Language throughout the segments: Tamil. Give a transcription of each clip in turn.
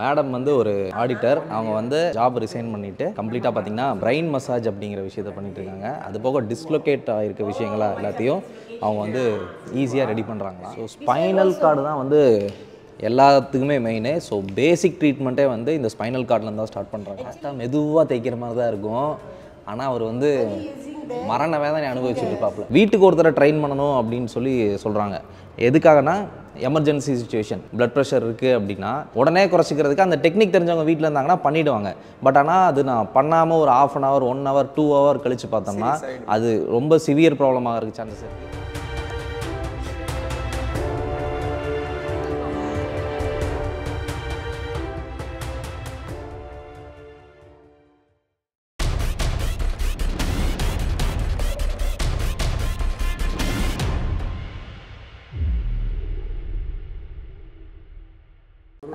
மேடம் வந்து ஒரு ஆடிட்டர் அவங்க வந்து ஜாப் ரிசைன் பண்ணிட்டு கம்ப்ளீட்டாக பார்த்தீங்கன்னா பிரைன் மசாஜ் அப்படிங்கிற விஷயத்தை பண்ணிட்டு இருக்காங்க. அது போக டிஸ்லொகேட் ஆகிருக்க விஷயங்களா எல்லாத்தையும் அவங்க வந்து ஈஸியாக ரெடி பண்ணுறாங்களா ஸோ ஸ்பைனல் கார்டு தான் வந்து எல்லாத்துக்குமே மெயினு ஸோ பேசிக் ட்ரீட்மெண்ட்டே வந்து இந்த ஸ்பைனல் கார்ட்லேருந்து தான் ஸ்டார்ட் பண்ணுறாங்க ஃபஸ்ட்டாக மெதுவாக தைக்கிற மாதிரி தான் இருக்கும். ஆனால் அவர் வந்து மரண வேதனை அனுபவிச்சுட்டு இருப்பாப்புல வீட்டுக்கு ஒருத்தரை ட்ரெயின் பண்ணணும் அப்படின்னு சொல்லி சொல்கிறாங்க எதுக்காகனா எமர்ஜென்சி சுச்சுவேஷன் blood ப்ரெஷர் இருக்குது அப்படின்னா உடனே குறைச்சிக்கிறதுக்கு அந்த டெக்னிக் தெரிஞ்சவங்க வீட்டில் இருந்தாங்கன்னா பண்ணிடுவாங்க. பட் ஆனால் அது நான் பண்ணாமல் ஒரு half an hour one hour two hour கழித்து பார்த்தோம்னா அது ரொம்ப சிவியர் ப்ராப்ளமாக இருக்கு சான்சஸ் இருக்குது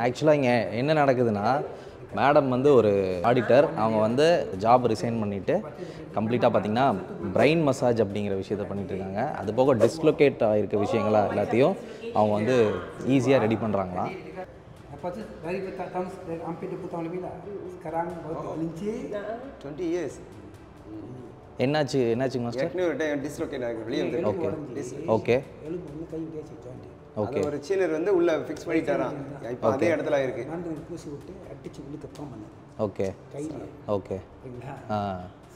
ஆக்சுவலாக இங்கே என்ன நடக்குதுன்னா மேடம் வந்து ஒரு ஆடிட்டர் அவங்க வந்து ஜாப் ரிசைன் பண்ணிவிட்டு கம்ப்ளீட்டாக பார்த்தீங்கன்னா பிரெயின் மசாஜ் அப்படிங்கிற விஷயத்தை பண்ணிகிட்டு இருக்காங்க அது போக டிஸ்லொகேட் ஆகிருக்க விஷயங்களா எல்லாத்தையும் அவங்க வந்து ஈஸியாக ரெடி பண்ணுறாங்களாம் Lepas tu dari berta- tahun dari hampir 20 tahun lebih lah. Sekarang baru tergelincir. Years என்னாச்சு என்னாச்சுங்க மாஸ்டர் ஒரு டைம் டிஸ்லோகேட் ஆகி வெளியே வந்து ஓகே ஓகே எலும்பு வந்து கை விடாச்சு ஜாயிண்ட் ஓகே ஒரு சீனர் வந்து உள்ள ஃபிக்ஸ் பண்ணிட்டாராம். இப்போ அதே இடத்துல இருக்கு பூசி விட்டு அடிச்சு உள்ளுக்கு பம் பண்ணது ஓகே ஓகே ஆ.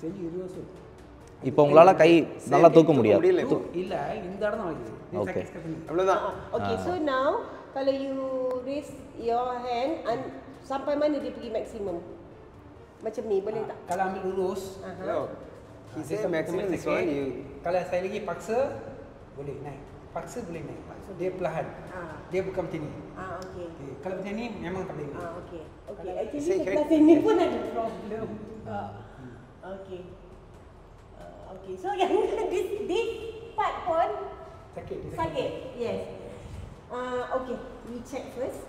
செஞ்சு இருபது வருஷம். இப்போ உங்களால் கை நல்லா தூக்க முடியாது. இல்லை இந்த இடம் தான் பண்ணி அவ்வளோதான் Okay, so now kalau you raise your hand and sampai mana dia pergi maksimum? Macam ni, boleh tak? kalau ambil lurus No. He said maximum sakit. is one you kalau saya lagi paksa boleh naik paksa boleh naik dia perlahan Ah. dia bukan macam ni Ah, okay. okay. kalau macam ni memang tak boleh Ah, okay. Okay, actually Say sebelah correct. sini pun ada problem. Ah, okay. Ah, okay, so yang this this part pun sakit dia sakit. Yes. Uh, okay, we check first.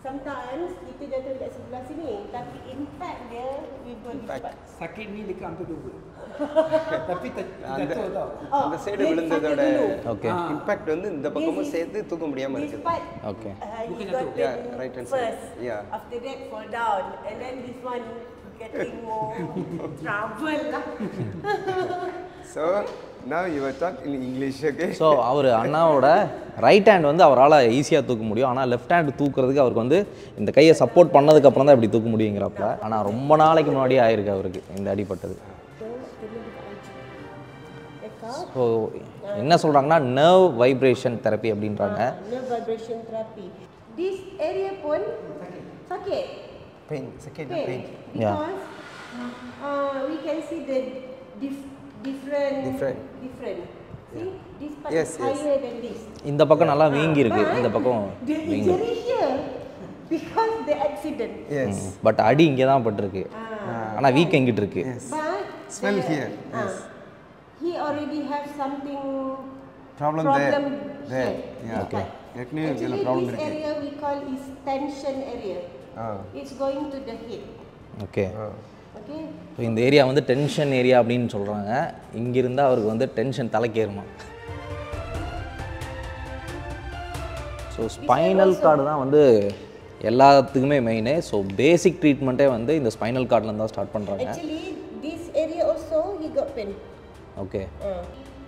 Sometimes kita jatuh dekat sebelah sini, tapi impact dia we go this Impact. part. sakit ni dekat hampir dua tapi ter, அந்த jatuh tau Oh, அந்த side dia விழுந்ததோட sakit dulu. Okay Ah. Impact வந்து இந்த பக்கமும் This is- சேர்த்து தூக்க முடியாம This இருக்குது part okay Uh, Bukan he jatuh. got Yeah, yeah, right hand side. first. Yeah. After that fall down, and then this one getting more trouble lah. So Now you were talk in English okay so அவர் அண்ணாவோட ரைட் ஹேண்ட் வந்து அவரால் ஈஸியாக தூக்க முடியும் ஆனால் லெஃப்ட் ஹேண்ட் தூக்குறதுக்கு அவருக்கு வந்து இந்த கையை சப்போர்ட் பண்ணதுக்கப்புறம் தான் இப்படி தூக்க முடியுங்கிறப்ப ஆனால் ரொம்ப நாளைக்கு முன்னாடியே ஆயிருக்கு அவருக்கு இந்த அடிபட்டது ஸோ என்ன சொல்கிறாங்கன்னா நர்வ் வைப்ரேஷன் தெரப்பி அப்படின்றாங்க Nerve vibration therapy. This area pun sakit. pain sakit Okay. pain Yeah. Because uh, we can see the dif- different Different. different. See, this part Yes, is yes. higher than this. இந்த பக்கம் நல்லா வீங்கி இருக்கு இந்த பக்கம் வீங்கி because the accident. yes but அடி இங்கே தான் பட்டிருக்கு ஆனால் வீக் எங்கிட்டு இருக்கு yes But Smell here, ah, yes. he already have something Problem there. There, here. yeah. Okay. ஏற்கனவே இதுல Actually, ப்ராப்ளம் this இருக்கு area we call is tension area. ஆ It's going to the head. Okay ah Okay. So இந்த ஏரியா வந்து டென்ஷன் ஏரியா அப்படின்னு சொல்கிறாங்க இங்கிருந்தா அவருக்கு வந்து டென்ஷன் தலைக்கேறுமா ஸோ ஸ்பைனல் கார்டு தான் வந்து எல்லாத்துக்குமே மெயின் ஸோ பேசிக் ட்ரீட்மெண்ட்டே வந்து இந்த ஸ்பைனல் கார்ட்லேருந்து தான் ஸ்டார்ட் பண்ணுறாங்க Actually, this area also he got pain. Okay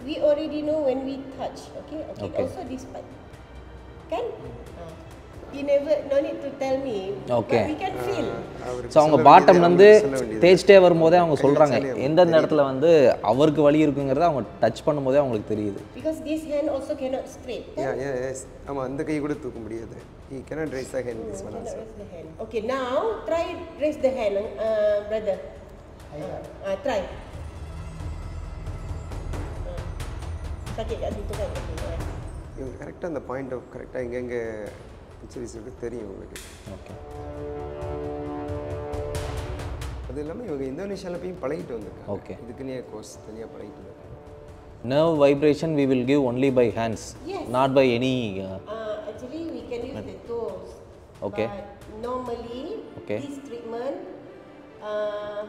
we already know when we touch. Okay. Okay. Okay. Also this part. Can? Uh, you never no need to tell me. Okay. But we can feel. அவருக்கு ஸோ அவங்க பாட்டம்லேருந்து. தேய்ச்சிட்டே வரும்போதே அவங்க சொல்கிறாங்க எந்தெந்த இடத்துல வந்து அவருக்கு வலி இருக்குங்கிறத அவங்க டச் பண்ணும்போதே அவங்களுக்கு தெரியுது Because this hand also cannot straight. Kan? Yeah, yeah, yes. ஆமா அந்த கை கூட தூக்க முடியாது he cannot raise the hand this one Cannot also raise the hand. Okay, now try raise the hand, uh, brother. Uh, uh, try. Uh, sakit kat situ kan? இவங்க கரெக்டாக அந்த பாயிண்ட் ஆஃப் கரெக்டாக எங்கெங்கே இன்சூரிஸ் இருக்கு தெரியும் உங்களுக்கு ஓகே அது இல்லாமல் இவங்க இந்தோனேஷியாவில் போய் பழகிட்டு வந்திருக்காங்க Okay. இதுக்குன்னே கோர்ஸ் தனியாக பழகிட்டு வந்திருக்காங்க nerve vibration we will give only by hands Yes. Not by any Uh, actually, we can use the toes. Okay. But normally, Okay. this treatment uh,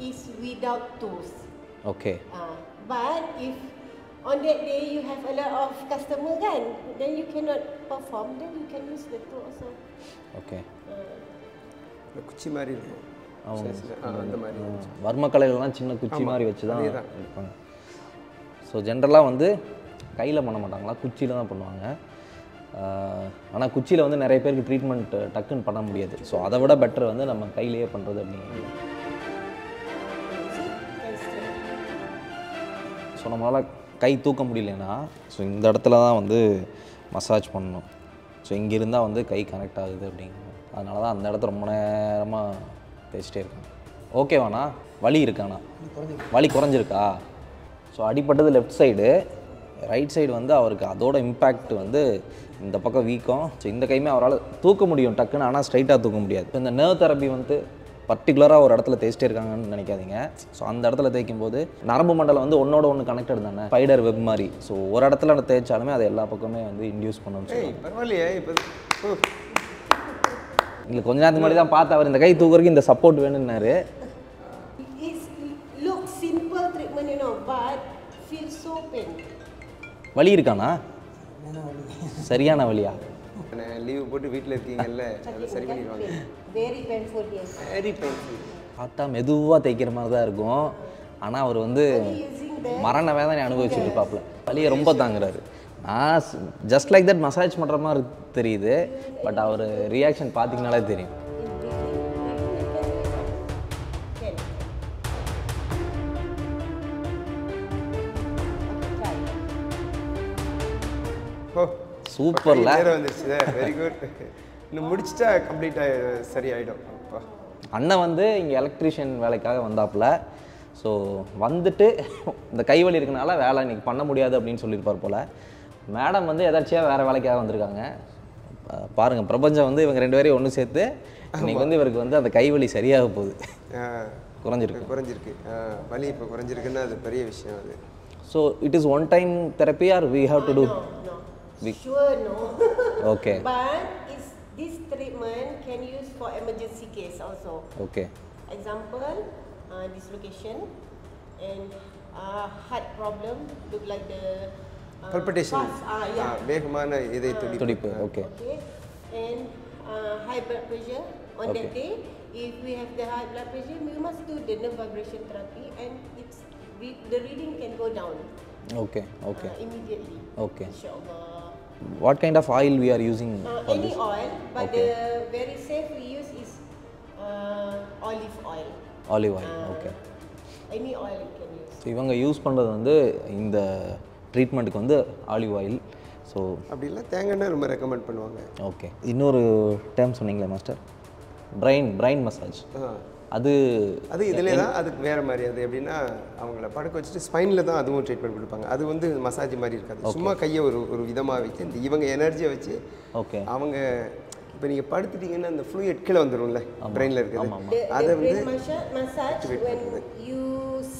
is without toes. Okay Uh, but if on that day you have a lot of customer kan, then you cannot perform, then you can use the tool also. Okay இந்த குச்சி மாதிரி இருக்கும் அந்த மாதிரி வர்மக்கலையிலலாம் சின்ன குச்சி மாதிரி வச்சு தான். இருப்பாங்க. ஸோ ஜென்ரலாக வந்து கையில் பண்ண மாட்டாங்களா? குச்சியில் தான் பண்ணுவாங்க. ஆனால் குச்சியில் வந்து நிறைய பேருக்கு ட்ரீட்மெண்ட் டக்குன்னு பண்ண முடியாது. ஸோ அதை விட பெட்டர் வந்து நம்ம கையிலேயே பண்ணுறது அப்படிங்கிறது. ஸோ நம்மளால் கை தூக்க முடியலன்னா ஸோ இந்த இடத்துல தான் வந்து மசாஜ் பண்ணணும். ஸோ இங்கே இருந்தால் வந்து கை கனெக்ட் ஆகுது அப்படிங்கிறது அதனால தான் அந்த இடத்த ரொம்ப நேரமாக பேசிகிட்டே இருக்காங்க ஓகேவாண்ணா வலி இருக்காண்ணா வலி குறைஞ்சிருக்கா? ஸோ அடிப்பட்டது லெஃப்ட் சைடு ரைட் சைடு வந்து அவருக்கு அதோட இம்பேக்ட் வந்து இந்த பக்கம் வீக்கம். ஸோ இந்த கையுமே அவரால் தூக்க முடியும் டக்குன்னு. ஆனால் ஸ்ட்ரைட்டாக தூக்க முடியாது. இந்த நர்வ் தெரப்பி வந்து பர்டிகுலராக ஒரு இடத்துல தேய்ச்சிட்டே இருக்காங்கன்னு நினைக்காதீங்க. ஸோ அந்த இடத்துல தேய்க்கும் போது நரம்பு மண்டலம் வந்து ஒன்னோட ஒன்று கனெக்டட் தானே? ஸ்பைடர் வெப் மாதிரி. ஸோ ஒரு இடத்துல தேய்ச்சாலுமே அது எல்லா பக்கமே வந்து இன்டியூஸ் பண்ணும் ஏய் பரவாயில்லையே இப்போ எங்களுக்கு கொஞ்ச நேரத்துக்கு முன்னாடி தான் பார்த்து அவர் இந்த கை தூக்குறதுக்கு இந்த சப்போர்ட் வேணும்னாரு. It looks simple treatment, you know, but feels so pain. வலி இருக்கானா? சரியான வலியா லீவு போட்டு வீட்டில் இருக்கீங்கல்ல அதை சரி பண்ணிடுவாங்க. வெரி பெயின்ஃபுல் பார்த்தா மெதுவாக தேய்க்கிற மாதிரி தான் இருக்கும். ஆனால் அவர் வந்து மரண வேதனை அனுபவிச்சுட்டு இருப்பாப்புல வலியை ரொம்ப தாங்குறாரு. நான் ஜஸ்ட் லைக் தட் மசாஜ் பண்ணுற மாதிரி தெரியுது. பட் அவர் ரியாக்ஷன் பார்த்தீங்கனாலே தெரியும். Can. சூப்பர்ல வந்துருச்சு. வெரி குட் இன்னும் முடிச்சிட்டா கம்ப்ளீட்டாக சரியாயிடும் அப்பா. அண்ணன் வந்து இங்கே எலக்ட்ரீஷியன் வேலைக்காக வந்தாப்புல. ஸோ வந்துட்டு இந்த கைவலி இருக்கனால வேலை இன்னைக்கு பண்ண முடியாது அப்படின்னு சொல்லியிருப்பார் போல். மேடம் வந்து எதாச்சியாக வேறு வேலைக்காக வந்திருக்காங்க. பா- பாருங்க பிரபஞ்சம் வந்து இவங்க ரெண்டு பேரையும் ஒன்று சேர்த்து இன்னைக்கு வந்து இவருக்கு வந்து அந்த கைவலி சரியாக போகுது. குறைஞ்சிருக்கு. குறைஞ்சிருக்கு. வலி இப்போ குறைஞ்சிருக்குன்னா அது பெரிய விஷயம் அது. So it is one time therapy or we have to do No. Sure, no. Okay but is this treatment can use for emergency case also. Okay Example, uh, dislocation and uh, heart problem look like the uh, palpitation pulse, ah, yeah. வேகமான இதய துடிப்பு துடிப்பு okay Okay, and uh, high blood pressure on Okay. that day. If we have the high blood pressure, we must do the nerve vibration therapy, and it's we, the reading can go down okay okay uh, immediately. Okay. Inshallah. What kind of oil we are using Uh, for any this oil, but Okay. the very safe we use is uh, olive oil. Olive oil okay Any oil you can use. So இவங்க யூஸ் பண்ணுறது வந்து இந்த ட்ரீட்மெண்ட்டுக்கு வந்து ஆலிவ் ஆயில் ஸோ அப்படி இல்லை தேங்காய் எண்ணெய் ரொம்ப ரெக்கமெண்ட் பண்ணுவாங்க ஓகே இன்னொரு டேர்ம் சொன்னீங்களே மாஸ்டர் பிரைன் பிரைன் மசாஜ். அது அது இதிலே தான் அதுக்கு வேறு மாதிரி அது எப்படின்னா அவங்கள படுக்க வச்சுட்டு ஸ்பைனில் தான் அதுவும் ட்ரீட்மெண்ட் கொடுப்பாங்க. அது வந்து மசாஜ் மாதிரி இருக்காது. சும்மா கையை ஒரு ஒரு விதமாக வச்சு இந்த இவங்க எனர்ஜியை வச்சு ஓகே அவங்க இப்போ நீங்கள் படுத்துட்டீங்கன்னா அந்த ஃப்ளூயிட் கீழே வந்துரும்ல பிரெயினில் The, அதை வந்து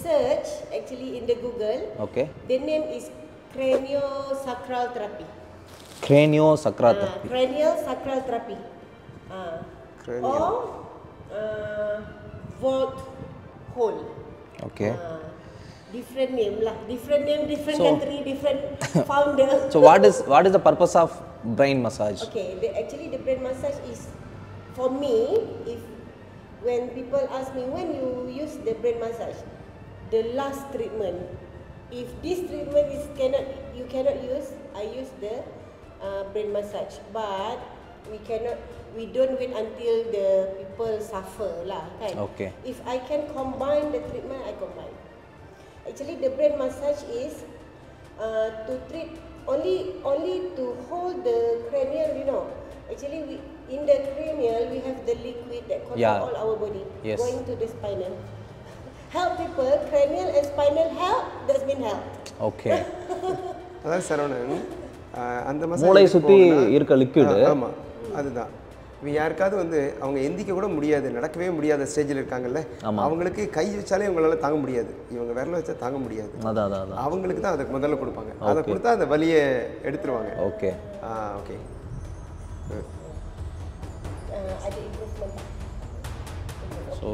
search actually in the Google, okay the name is craniosacral therapy. Craniosacral Uh, cranial sacral therapy. Uh, Cranial. Or uh, Both, whole. Okay. Uh, different name lah, different name, different so, country, different founder. so what is what is the purpose of brain massage? Okay, the, actually the brain massage is for me if when people ask me when you use the brain massage, the last treatment. If this treatment is cannot you cannot use, I use the uh, brain massage. But we cannot. We don't wait until the people suffer lah, kan? Okay. If I can combine the treatment, I combine. Actually, the brain massage is uh, to treat only only to hold the cranial. You know, actually, we in the cranial we have the liquid that control Yeah. all our body Yes. going to the spinal. Help people, cranial and spinal help. That's been help. Okay அதாவது சரவணன் ஆஹ் அந்த massage மூளை எப்படி சுத்தி போகும்னா- இருக்க liquid. ஆ, ஆமா அதுதான். இப்போ யாருக்காவது வந்து அவங்க எந்திக்க கூட முடியாது நடக்கவே முடியாத ஸ்டேஜில் இருக்காங்கல்ல அவங்களுக்கு கை வச்சாலே அவங்களால தாங்க முடியாது. இவங்க விரல வச்சா தாங்க முடியாது. அவங்களுக்கு தான் அதை முதல்ல கொடுப்பாங்க. அதை கொடுத்தா அந்த வலியை எடுத்துருவாங்க. ஓகே. ஆ ஓகே. ஸோ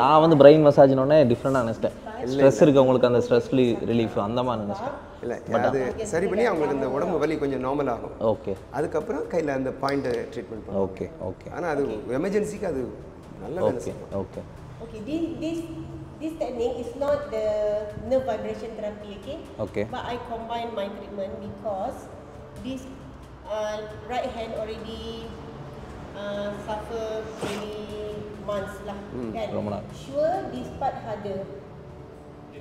நான் வந்து பிரைன் மசாஜ்னோடனே டிஃப்ரெண்டாக நினச்சிட்டேன். ஸ்ட்ரெஸ் இருக்கவங்களுக்கு அந்த ஸ்ட்ரெஸ் ரிலீஃப் அந்த மாதிரி நினச்சேன் இல்லை அது சரி பண்ணி அவங்களுக்கு இந்த உடம்பு வலி கொஞ்சம் நார்மல் ஆகும் ஓகே அதுக்கப்புறம் கையில் அந்த பாயிண்ட்டை ட்ரீட்மெண்ட் பண்ணுவோம் ஓகே ஓகே ஆனால் அது எமர்ஜென்சிக்கு அது நல்ல okay okay Okay, this this this technique is not the nerve vibration therapy, okay? Okay. But I combine my treatment because this uh, right hand already uh, suffer many months lah, kan? ரொம்ப நாள். Sure, this part harder.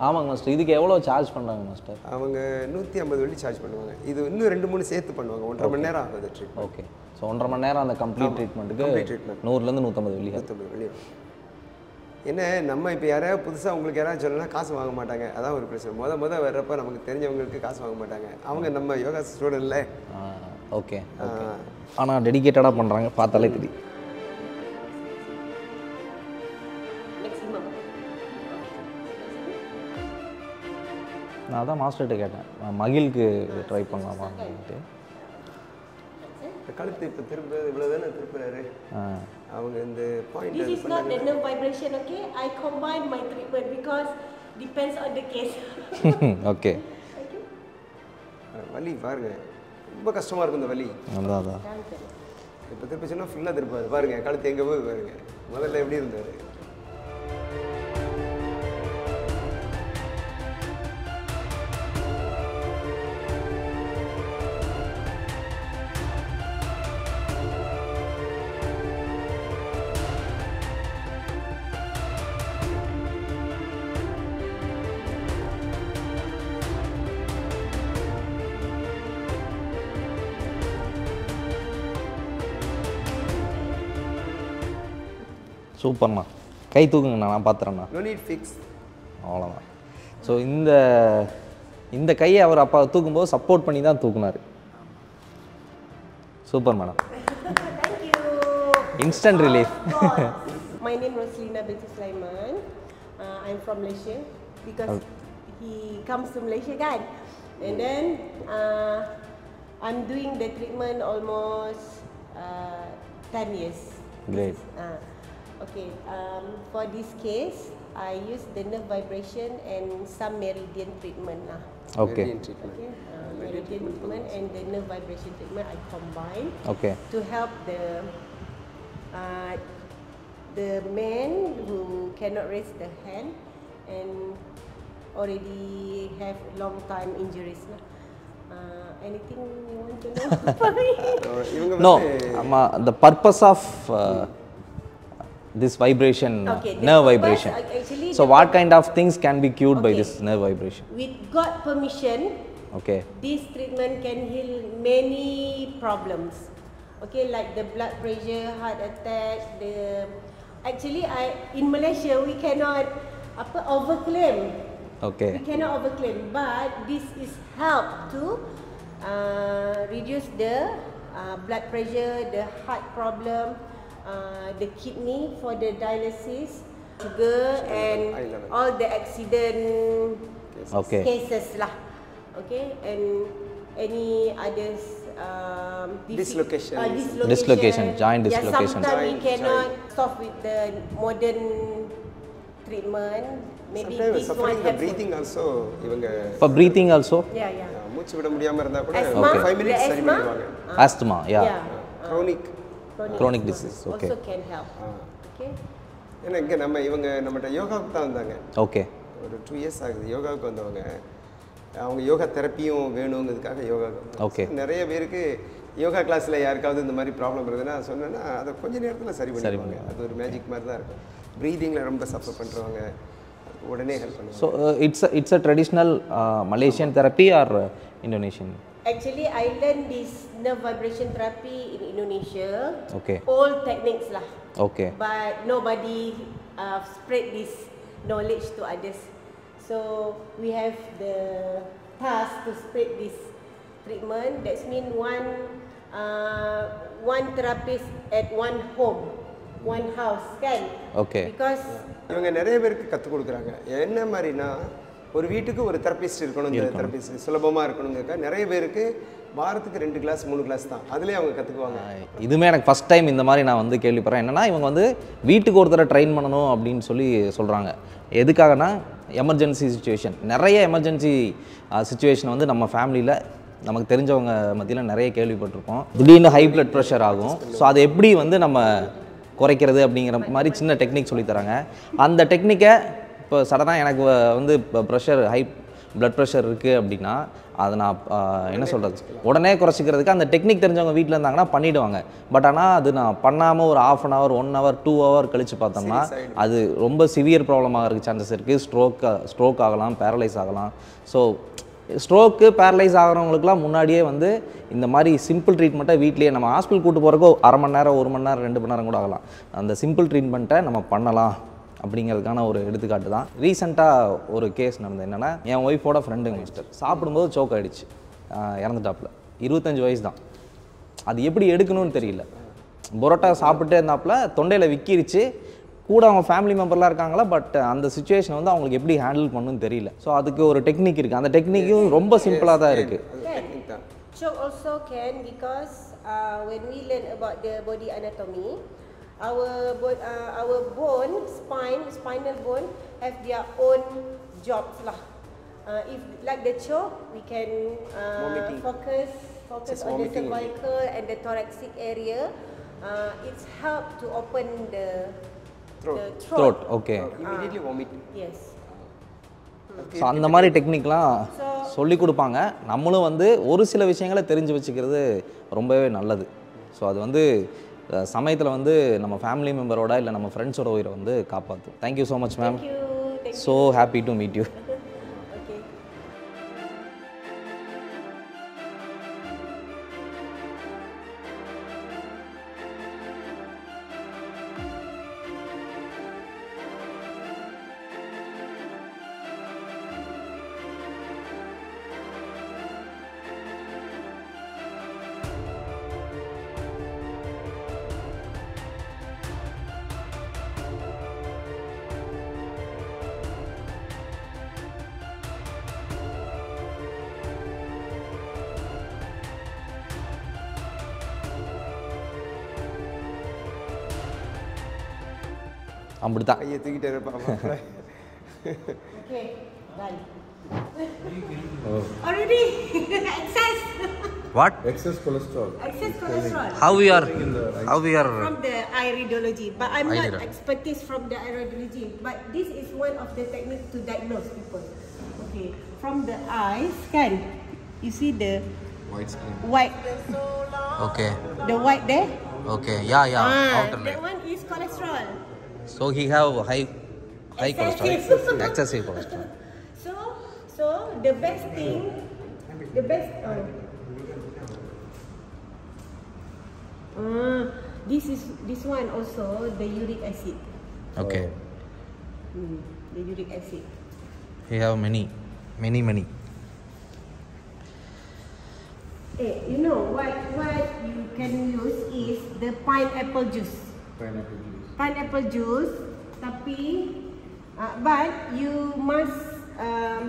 ஆமாங்க மாஸ்டர் இதுக்கு எவ்வளோ சார்ஜ் பண்ணுறாங்க மாஸ்டர் அவங்க நூற்றி ஐம்பது வெள்ளி சார்ஜ் பண்ணுவாங்க. இது இன்னும் ரெண்டு மூணு சேர்த்து பண்ணுவாங்க. ஒன்றரை மணி நேரம் ஆகுது ட்ரீட்மெண்ட் ஓகே ஸோ ஒன்றரை மணி நேரம் அந்த கம்ப்ளீட் ட்ரீட்மெண்ட்டுக்கு treatment. நூறுலேருந்து நூற்றம்பது வெள்ளி. நூற்றம்பது வெள்ளி. என்ன நம்ம இப்போ யாராவது புதுசாக உங்களுக்கு யாராவது சொல்லலாம் காசு வாங்க மாட்டாங்க. அதான் ஒரு பிரச்சனை. முத முத வர்றப்ப நமக்கு தெரிஞ்சவங்களுக்கு காசு வாங்க மாட்டாங்க. அவங்க நம்ம யோகா ஸ்டூடெண்ட்ல ஓகே ஆனால் டெடிகேட்டடாக பண்ணுறாங்க பார்த்தாலே தெரியும். நான் அதான் மாஸ்டர்கிட்ட கேட்டேன். நான் மகிழ்க்கு ட்ரை பண்ணலாமா அப்படின்ட்டு. இந்த கழுத்து இப்போ திரும்ப இவ்வளோ தானே திருப்புறாரு? ஆ. அவங்க இந்த point This is not nerve vibration, okay? I combine my treatment because depends on the case. Okay வலி பாருங்க. ரொம்ப கஷ்டமாக இருக்கும் இந்த வலி. அதான் அதான். இப்போ திருப்பி சொன்னால் ஃபுல்லாக திருப்பாரு. பாருங்க கழுத்து எங்கே போய் பாருங்க. முதல்ல எப்படி இருந்தார்? சூப்பர்ண்ணா கை தூக்குங்கண்ணா நான் பார்த்துறேண்ணா நோ நீட் ஃபிக்ஸ் அவ்வளோதான் ஸோ இந்த இந்த கையை அவர் அப்பா தூக்கும்போது சப்போர்ட் பண்ணி தான் தூக்குனார் super madam Thank you. Instant relief My name Roslina binti Sulaiman. Uh, I'm from Malaysia because he comes to Malaysia kan. And then uh, I'm doing the treatment almost uh, 10 years. Great. Uh, Okay, um, for this case, I use the nerve vibration and some meridian treatment lah. Okay. Meridian treatment. Okay. Uh, meridian treatment and the nerve vibration treatment I combine. Okay. To help the uh, the man who cannot raise the hand and already have long time injuries lah. Uh, anything you want to know? no, um, uh, the purpose of. Uh, this vibration Okay, nerve vibration. So what kind of things can be cured by this nerve vibration? With God permission, okay. this treatment can heal many problems. Okay, like the blood pressure, heart attack, the actually I in Malaysia we cannot apa overclaim. okay. We cannot overclaim, but this is help to uh, reduce the uh, blood pressure, the heart problem, uh, the kidney for the dialysis, sugar, and high level. all the accident okay cases lah. Okay, and any others um, diffi- Dislocation. uh, dislocation, Dislocation, joint dislocation. Yeah, sometimes we Joint, cannot solve with the modern treatment. Maybe sometimes this one suffering the helps. breathing also இவங்க for breathing also Yeah, yeah. அஹ், மூச்சு விட முடியாம இருந்தா கூட Asthma, ஃபைவ் the மினிட்ஸ் சரி asthma, பண்ணிடுவாங்க asthma yeah, yeah. Chronic Chronic disease, okay. Also can help. Okay. ஏன்னா இங்க நம்ம இவங்க நம்மகிட்ட யோகாவுக்கு தான் வந்தாங்க okay ஒரு டூ இயர்ஸ் ஆகுது யோகாவுக்கு வந்தவங்க அவங்க யோகா தெரப்பியும் வேணுங்கிறதுக்காக வந்தாங்க. Okay. நிறைய பேருக்கு யோகா கிளாஸில் யாருக்காவது இந்த மாதிரி ப்ராப்ளம் இருந்ததுன்னா சொன்னேன்னா அதை கொஞ்ச நேரத்தில் சரி பண்ணிடுவாங்க அது ஒரு மேஜிக் மாதிரி தான் இருக்கும் ப்ரீதிங்கில் ரொம்ப சஃபர் பண்ணுறவங்க உடனே ஹெல்ப் பண்ணுவாங்க so uh, it's a, it's a traditional uh, Malaysian therapy or uh, Indonesian Actually, I learned this nerve vibration therapy in Indonesia. okay Old techniques lah. okay But nobody uh, spread this knowledge to others. So we have the task to spread this treatment. That's mean one uh, one therapist at one home, one house, kan? Okay. Because இவங்க நிறைய பேருக்கு கற்றுக் கொடுக்குறாங்க என்ன மாதிரினா ஒரு வீட்டுக்கு ஒரு தெரபிஸ்ட் இருக்கணும் இந்த தெரபிஸ்ட் சுலபமாக இருக்கணுங்கிறக்கா நிறைய பேருக்கு வாரத்துக்கு ரெண்டு கிளாஸ் மூணு கிளாஸ் தான். அதுலேயே அவங்க கற்றுக்குவாங்க இதுவுமே எனக்கு ஃபஸ்ட் டைம் இந்த மாதிரி நான் வந்து கேள்விப்படுறேன். என்னன்னா இவங்க வந்து வீட்டுக்கு ஒருத்தரை ட்ரெயின் பண்ணணும் அப்படின்னு சொல்லி சொல்கிறாங்க எதுக்காகனா எமர்ஜென்சி சுச்சுவேஷன் நிறைய எமர்ஜென்சி சுச்சுவேஷன் வந்து நம்ம ஃபேமிலியில் நமக்கு தெரிஞ்சவங்க மத்தியில் நிறைய கேள்விப்பட்டிருப்போம். திடீர்னு ஹை blood ப்ரெஷர் ஆகும். ஸோ அதை எப்படி வந்து நம்ம குறைக்கிறது அப்படிங்கிற மாதிரி சின்ன டெக்னிக் சொல்லித் தராங்க. அந்த டெக்னிக்கை இப்போ சடனாக எனக்கு வந்து இப்போ ப்ரெஷர் ஹை பிளட் ப்ரெஷர் இருக்குது அப்படின்னா அதை நான் என்ன சொல்கிறது உடனே குறைச்சிக்கிறதுக்கு அந்த டெக்னிக் தெரிஞ்சவங்க வீட்டில் இருந்தாங்கன்னா பண்ணிவிடுவாங்க பட் ஆனால் அது நான் பண்ணாமல் ஒரு half an hour one hour two hour கழித்து பார்த்தோம்னா அது ரொம்ப சிவியர் ப்ராப்ளம் ஆகிறதுக்கு சான்சஸ் இருக்குது ஸ்ட்ரோக் ஸ்ட்ரோக் ஆகலாம் பேரலைஸ் ஆகலாம். ஸோ ஸ்ட்ரோக்கு பேரலைஸ் ஆகிறவங்களுக்குலாம் முன்னாடியே வந்து இந்த மாதிரி சிம்பிள் ட்ரீட்மெண்ட்டை வீட்லேயே நம்ம ஹாஸ்பிட்டல் கூட்டு போகிறக்கோ அரை மணி நேரம் ஒரு மணி நேரம் ரெண்டு மணி நேரம் கூட ஆகலாம். அந்த சிம்பிள் ட்ரீட்மெண்ட்டை நம்ம பண்ணலாம். அப்படிங்கிறதுக்கான ஒரு எடுத்துக்காட்டு தான். ரீசெண்டாக ஒரு கேஸ் நடந்தது. என்னென்னா என் ஒய்ஃபோட ஃப்ரெண்டுங்க மிஸ்டர் சாப்பிடும்போது சோக் ஆயிடுச்சு. ஆஹ் இறந்துட்டாப்புல. இருபத்தஞ்சு வயசு தான். அது எப்படி எடுக்கணும்னு தெரியல. பரோட்டா சாப்பிட்டே இருந்தாப்புல தொண்டையில் விக்கிருச்சு. கூட அவங்க ஃபேமிலி மெம்பர்லாம் இருக்காங்களா பட் அந்த சுச்சுவேஷன் வந்து அவங்களுக்கு எப்படி ஹேண்டில் பண்ணணும்னு தெரியல. ஸோ அதுக்கு ஒரு டெக்னிக் இருக்குது அந்த டெக்னிக்கும் ரொம்ப சிம்பிளாக தான் இருக்குது Choke also can because uh, when we learn about the body anatomy, our bo- uh, our bone, spine, spinal bone have their own jobs lah. Uh, if like the choke, we can uh, focus focus Just on the cervical and the thoracic area. Uh, it's help to open the Throat. the throat okay immediately vomit Yes. So அந்த மாதிரி டெக்னிக்லாம் சொல்லி கொடுப்பாங்க நம்மளும் வந்து ஒரு சில விஷயங்களை தெரிஞ்சு வச்சுக்கிறது ரொம்பவே நல்லது ஸோ அது வந்து சமயத்தில் வந்து நம்ம ஃபேமிலி மெம்பரோட இல்லை நம்ம ஃப்ரெண்ட்ஸோட உயிரை வந்து காப்பாற்றும் thank you so much ma'am Thank you. Thank so happy to meet you அப்படி தான் கையை தூக்கிட்டு இருப்பாங்க Okay, done. Already excess what Excess cholesterol. excess cholesterol how you are how you are from the iridology, but I'm not Iridology. expertise from the iridology. But this is one of the techniques to diagnose people. Okay, from the eyes, can you see the White skin. white, okay the white there? Okay yeah yeah ah, outer that line one is cholesterol. So he have high high cholesterol, excessive cholesterol. So so the best thing, the best. Oh. Uh, this is this one also the uric acid. Okay. Mm, the uric acid. He have many, many many. Eh, you know what what you can use is the pineapple juice. Pineapple juice Pineapple juice, tapi uh, but you must um,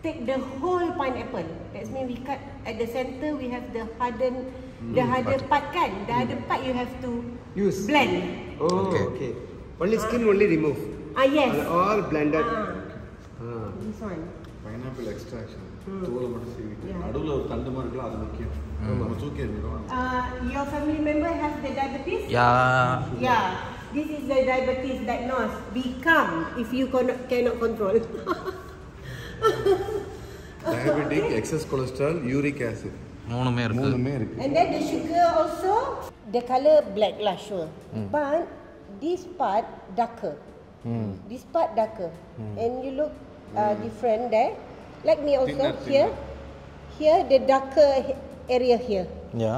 take the whole pineapple. That means we cut at the center. We have the harden, the harden part kan. The harden part you have to Use. blend. Oh Okay. Okay only skin only remove Ah yes. All blended Ah, this one. Pineapple extraction. தோலை மட்டும் சீவிட்டு நடுவுல ஒரு தண்டு மாதிரி இருக்குல்ல அது முக்கியம் நம்ம தூக்கி எறிஞ்சிடும் Uh, your family member has the diabetes? Yeah Yeah. This is the diabetes diagnosed. Become if you cannot, cannot control. Diabetic excess cholesterol uric acid மூணுமே இருக்கு மூணுமே இருக்கு And then the sugar also, the color black lah sure. But this part darker. This part darker. And you look uh, different there. Like me also here. Here the darker he- area here. Yeah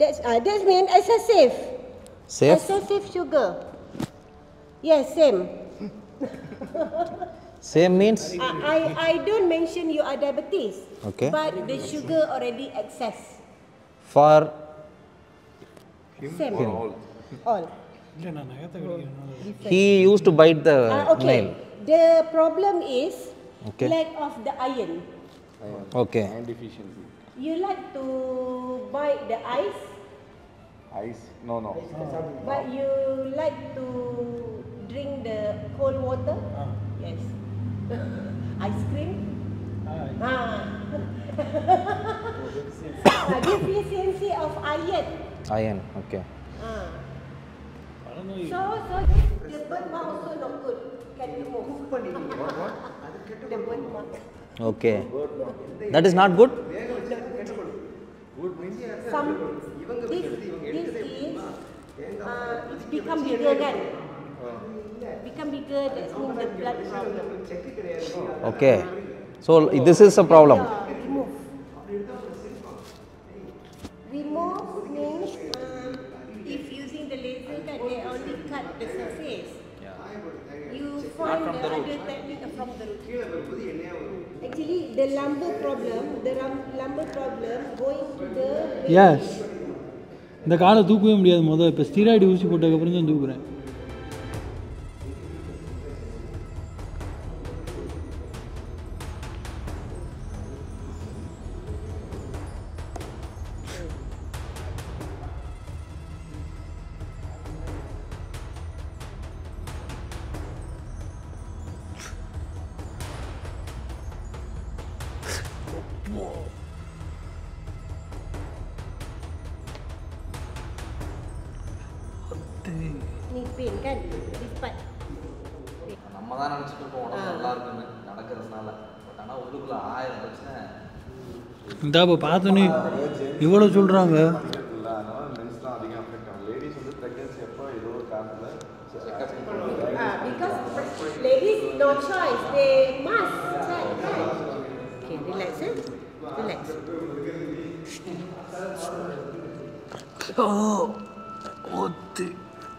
That's uh, that's mean excessive. Safe? SFF sugar. Yes, same. same means? I, I, I don't mention you are diabetes. Okay. But the sugar already excess. For? Him same. All. all. He used to bite the uh, okay. nail. The problem is okay. lack of the iron. Okay. And deficiency. You like to bite the ice Ice? No, no. But you like to drink the cold water? Ah. Yes. Ice cream? Ah. ah. deficiency of iron. Iron, okay. Ah. So, so the burnt mouth also not good. Can you move? what, what? The bird mouth. Okay. That is not good? Good means some this, this is, uh, it's become bigger than, become bigger, that's oh. move the blood problem. Okay. So this is a problem. Remove. Remove means uh, if using the laser cut, they only cut the surface. You find the, the root. Other from the root. Actually, the lumbar problem, the lumbar problem going to the... Yes. இந்த காலை தூக்கவே முடியாது முதல் இப்போ ஸ்டீராய்டு ஊசி போட்டதுக்கப்புறம் தான் தூக்குறேன். உள்ளுக்குள்ள ஆயிரம் பிரச்சனை இந்த இப்போ பார்த்தோன்னே இவ்வளோ சொல்கிறாங்க no choice, they must? Okay, relax eh? Relax.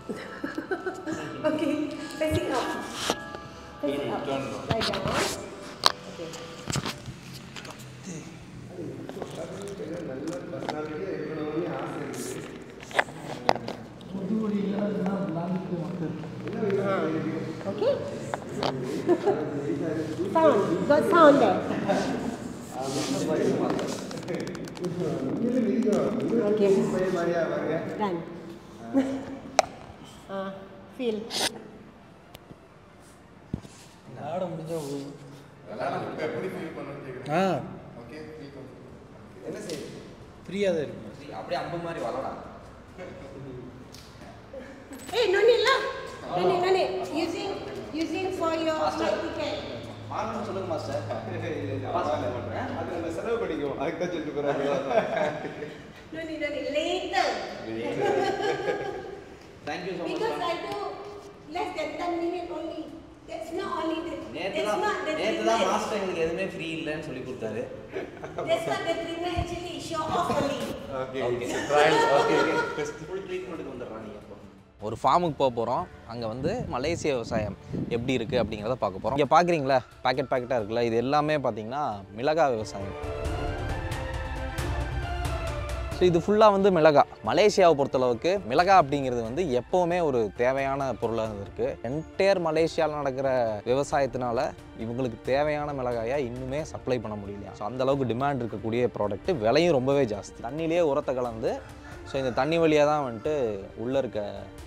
okay, face it up. Face it up. Lie down. Sound, got sound there. okay. Done. uh, feel. ஆட முடிஞ்சா ஆ ஃப்ரீயாக தான் இருக்கும் அப்படியே அம்பு மாதிரி வளரா Hey, no need lah. No need, no need. Using, using for your flight ticket. மாறணும் சொல்லுங்க மாஸ்டர் அது நம்ம செலவு பண்ணிக்குவோம் அதுக்கு தான் சொல்லிட்டு போகிறாங்க No need, no need. Later. Thank you so Because much I do less than 10 minutes only. That's not only the, நேற்று that's தான் not the நேற்று தான் treatment. மாஸ்டர் எங்களுக்கு எதுவுமே ஃப்ரீ இல்லைன்னு சொல்லி கொடுத்தாரு That's not the treatment actually. Show off only. Full ட்ரீட்மெண்ட்டுக்கு வந்துடுறான் நீங்கள் ஒரு ஃபார்முக்கு போக போகிறோம் அங்கே வந்து மலேசிய விவசாயம் எப்படி இருக்குது அப்படிங்கிறத பார்க்க போகிறோம் இங்கே பார்க்குறீங்களா பாக்கெட் பாக்கெட்டாக இருக்குல்ல? இது எல்லாமே பார்த்தீங்கன்னா மிளகா விவசாயம். ஸோ இது ஃபுல்லாக வந்து மிளகா. மலேசியாவை பொறுத்தளவுக்கு மிளகா அப்படிங்கிறது வந்து எப்போவுமே ஒரு தேவையான பொருளாக இருக்குது என்டையர் மலேசியாவில் நடக்கிற விவசாயத்தினால இவங்களுக்கு தேவையான மிளகாயை இன்னுமே சப்ளை பண்ண முடியலையா? ஸோ அந்தளவுக்கு டிமாண்ட் இருக்கக்கூடிய ப்ராடக்ட் விலையும் ரொம்பவே ஜாஸ்தி. தண்ணியிலேயே உரத்தை கலந்து ஸோ இந்த தண்ணி வழியாக தான் வந்துட்டு உள்ளே இருக்க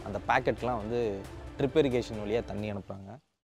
அந்த பேக்கெட்லாம் வந்து ட்ரிப் இரிகேஷன் வழியாக தண்ணி அனுப்புகிறாங்க